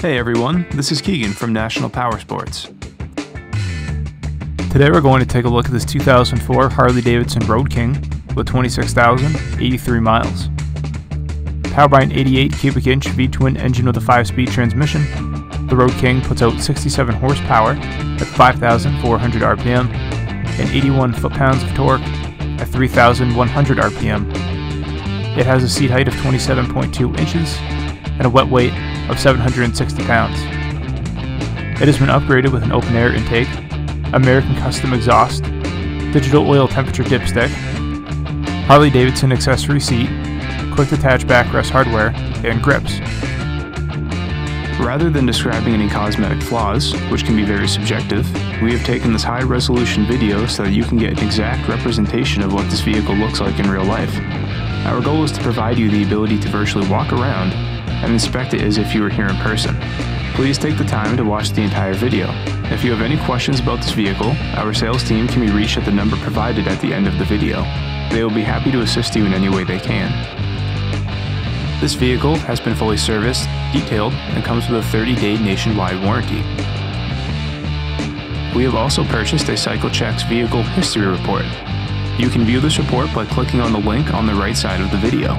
Hey everyone, this is Keegan from National Powersports. Today we're going to take a look at this 2004 Harley Davidson Road King with 26,083 miles. Powered by an 88 cubic inch V-twin engine with a 5-speed transmission, the Road King puts out 67 horsepower at 5,400 RPM and 81 foot-pounds of torque at 3,100 RPM. It has a seat height of 27.2 inches and a wet weight of 760 pounds. It has been upgraded with an open air intake, American custom exhaust, digital oil temperature dipstick, Harley Davidson accessory seat, quick detach backrest hardware, and grips. Rather than describing any cosmetic flaws, which can be very subjective, we have taken this high resolution video so that you can get an exact representation of what this vehicle looks like in real life. Our goal is to provide you the ability to virtually walk around and inspect it as if you were here in person. Please take the time to watch the entire video. If you have any questions about this vehicle, our sales team can be reached at the number provided at the end of the video. They will be happy to assist you in any way they can. This vehicle has been fully serviced, detailed, and comes with a 30-day nationwide warranty. We have also purchased a CycleCheck's vehicle history report. You can view this report by clicking on the link on the right side of the video.